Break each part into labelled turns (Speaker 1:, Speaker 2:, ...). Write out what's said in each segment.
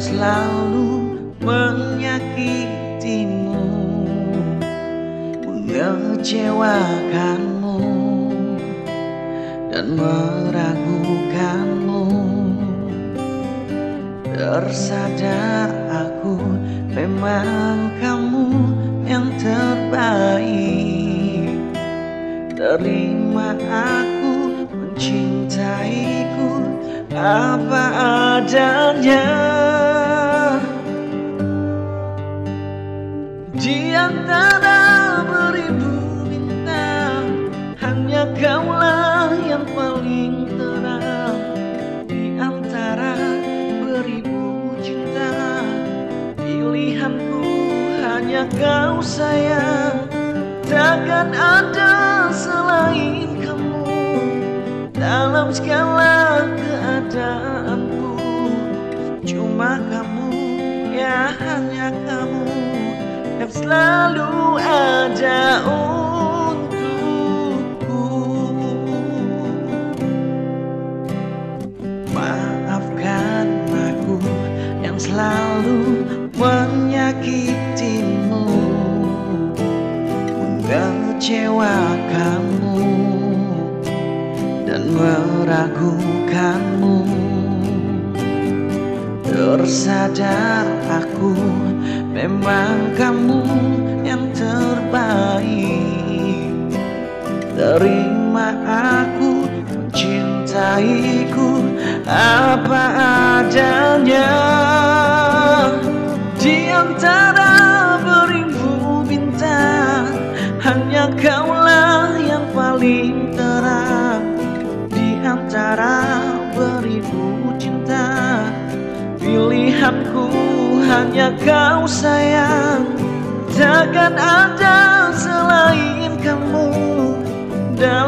Speaker 1: selalu menyakitimu Mengecewakanmu Dan meragukanmu. Tersadar aku memang kamu yang terbaik. Terima aku mencintaiku apa adanya antara beribu bintang Hanya kaulah yang paling terang Di antara beribu cinta Pilihanku hanya kau sayang. Takkan ada selain kamu Dalam segala keadaanku. Cuma kamu, ya hanya kamu selalu ada untukku. Maafkan aku yang selalu menyakitimu. Mengecewakanmu dan meragukanmu. Tersadar aku memang kamu Terima aku mencintaiku. Apa adanya. Di antara beribu bintang. Hanya kaulah yang paling terang. Di antara beribu cinta. Pilihanku hanya kau sayang. Takkan ada selain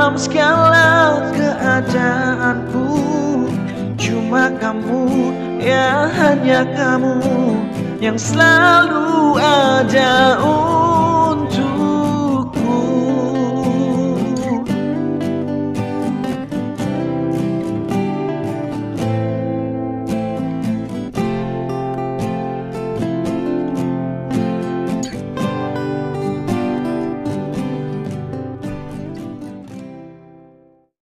Speaker 1: Dalam segala keadaanku. Cuma kamu, ya hanya kamu Yang selalu